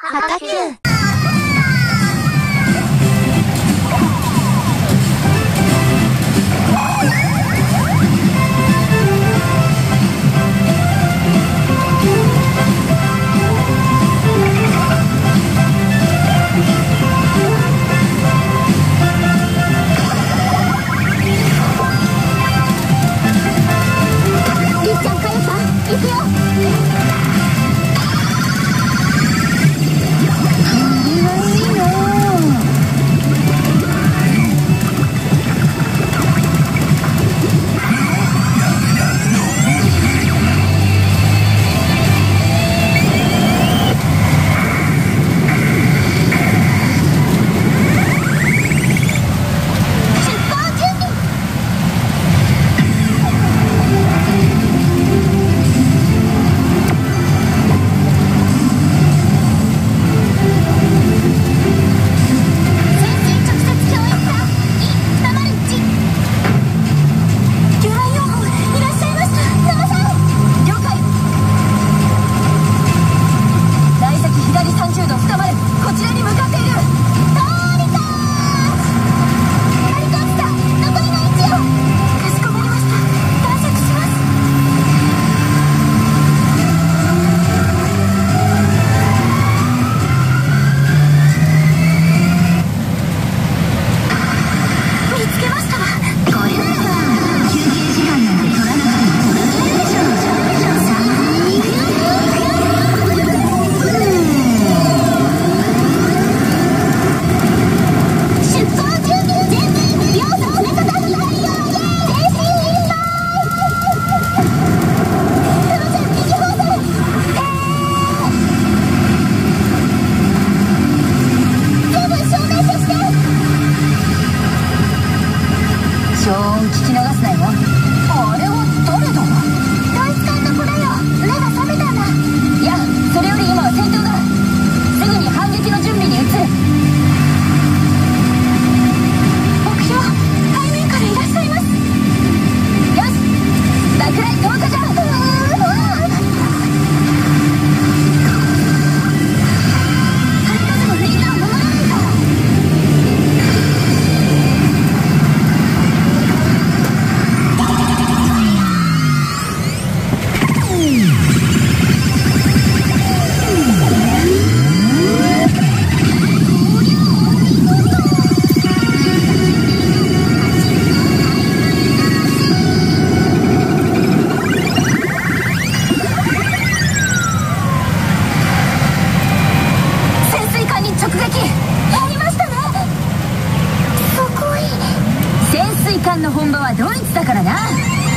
畑間の本場はドイツだからな。